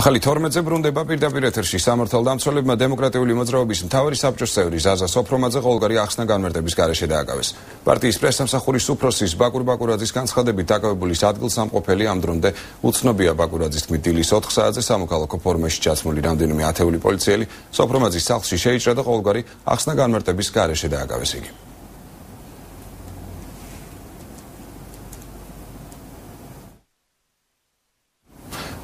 ახალი 12-ზე ბრუნდება პირდაპირ ეთერში სამართალდამცველებმა დემოკრატიული მოძრაობის მთავარი საბჭოს წევრი ზაზა სოფრომაძე ყოლგარი ახსნა განმარტების გარეშე დააკავეს. პარტიის პრესსამსახურის უფროსის ბაკურ ბაკურაძის განცხადებით დაკავებულის ადგილსამყოფელი ამ დრომდე უცნობია ბაკურაძის თქმით დილის 4 საათზე სამოქალაქო ფორმაში ჩაცმული რამდენიმე ათეული პოლიციელი სოფრომაძის სახლში შეიჭრა და ყოლგარი ახსნა განმარტების გარეშე დააკავეს იგი.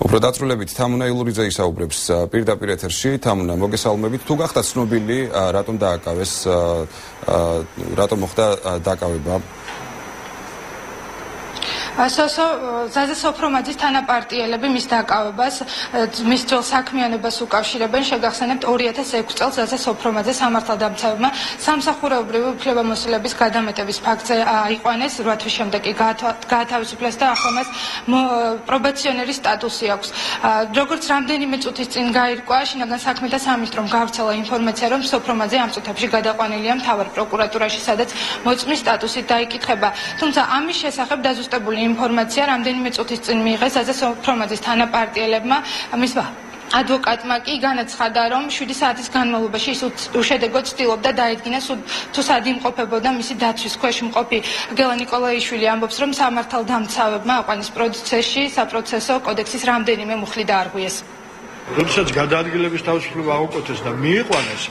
უფრო დაწრულებით თამუნა ილურიძე ისაუბრებს პირდაპირ ეთერში თამუნა მოგესალმებით. თუ გახდა ცნობილი რატომ დააკავეს რატომ მოხდა დაკავება ასოსო ზაზა სოფრომაძის თანაპარტიელები მის დაკავებას მის ძველ საქმიანობას უკავშირებენ შეგახსენებთ 2006 წელს ზაზა სოფრომაძე სამართალდამცავებმა სამსახურეობრივი უფლებამოსილების გადამეტების ფაქტზე აიყვანეს 8 თვის შემდეგ კი გაათავისუფლეს და ახლა მას პრობაციონერი სტატუსი აქვს. როგორც რამდენიმე წუთის წინ გაირკვა შინაგან საქმეთა სამინისტრომ გავრცელა ინფორმაცია რომ სოფრომაძე ამ წუთებში გადაყვანილია მთავარ პროკურატურაში სადაც მოწმის სტატუსით დაიკითხება. თუმცა ამის შესახებ დაზუსტებული ინფორმაცია რამდენიმე წუთის წინ მიიღეს აზა სოფრომაძის თანაპარტიელებმა. მის ადვოკატმა კი განაცხადა რომ 7 საათის განმავლობაში ის უშედეგოდ ცდილობდა დაედგინოს თუ სად იმყოფებოდა მისი დაცვის ქვეშ მყოფი გელა ნიკოლაიშვილი ამბობს რომ სამართალდამცავებმა აყვანის პროცესში საპროცესო კოდექსის რამდენიმე მუხლი დაარღვიეს. როდესაც გადაადგილების თავისუფლება აღუკვეთეს და მიიყვანეს,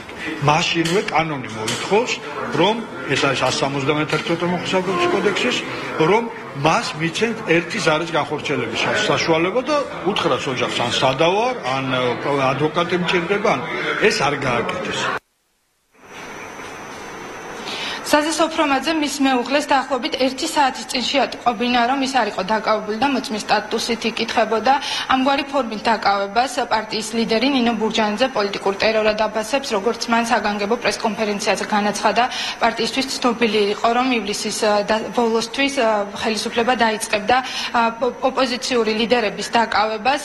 მაშინვე კანონი მოითხოვს, რომ ეს არის 171 მოხსაბების კოდექსის, რომ მას მიცემთ ერთი ზარის განხორციელების საშუალება და უთხრას ოჯახს ან სადავარ, ან ადვოკატი მჭირდება, ან ეს არ გააკეთეს. საზე სოფრომაძე მის მეუღლეს დაახლოებით 1 საათის წინ შეატყობინა რომ ის არისო დაკავებული და მოწმის სტატუსით იკითხებოდა ამგვარი ფორმით დაკავებას პარტიის ლიდერი ნინო ბურჯანიძე პოლიტიკურ ტერორად აფასებს როგორც მან საგანგებო პრესკონფერენციაზე განაცხადა. პარტიისთვის ცნობილი იყო რომ ივლისის ბოლოსთვის ხელისუფლება დაიწყებდა ოპოზიციური ლიდერების დაკავებას.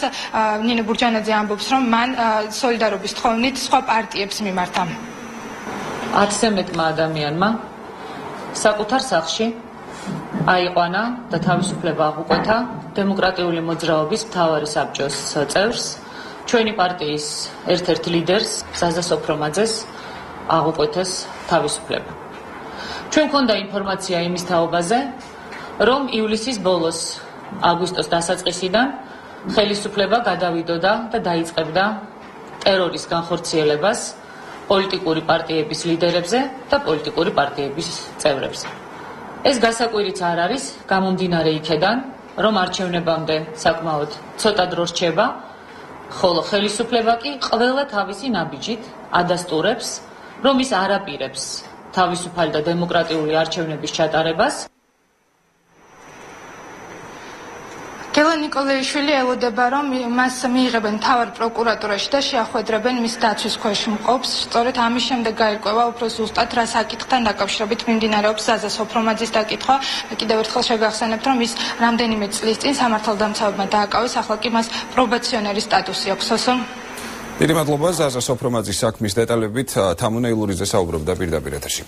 ნინო ბურჯანიძე ამბობს რომ მან სოლიდარობის თხოვნით სხვა პარტიებს მიმართა. 10-ზე მეტმა ადამიანმა საკუთარ სახში აიყვანა და თავისუფლება აღუკვეთა დემოკრატიული მოძრაობის მთავარი საბჭოს წევრს, ჩვენი პარტიის ერთ-ერთ ლიდერს, ზაზა სოფრომაძეს აღუკვეთეს თავისუფლება. ჩვენ გქონდა ინფორმაცია იმის თაობაზე, რომ ივლისის ბოლოს აგვისტოს დასაწყისიდან ხელისუფლება გადავიდოდა და დაიწყებდა ტერორის განხორციელებას პოლიტიკური პარტიების ლიდერებზე და პოლიტიკური პარტიების წევრებზე. ეს გასაკვირიც არ არის გამომდინარე იქედან, რომ არჩევნებამდე საკმაოდ ცოტა დრო რჩება, ხოლო ხელისუფლება კი ყველა თავისი ნაბიჯით ადასტურებს, რომ ის არაპირებს თავისუფალი და დემოკრატიული არჩევნების ჩატარებას. გელა ნიკოლაიშვილი ელოდება რომ მას მიიღებენ თავარ პროკურატურაში და შეახვედრებენ მის დაცვის ქვეშ მყოფს. სწორედ ამის შემდეგ გაირკვევა უფრო ზუსტად რა საკითხთან დაკავშირებით მიმდინარეობს ზაზა სოფრომაძის დაკითხვა. კიდევ ერთხელ შეგახსენებთ რომ ის რამდენიმე წლის წინ სამართალდამცავებმა დააკავეს, ახლა კი მას პრობაციონერი სტატუსი აქვს. სოსო დიდი მადლობა ზაზა სოფრომაძის საქმის დეტალებით თამუნეილურიძე საუბრობდა პირდაპირ ეთერში.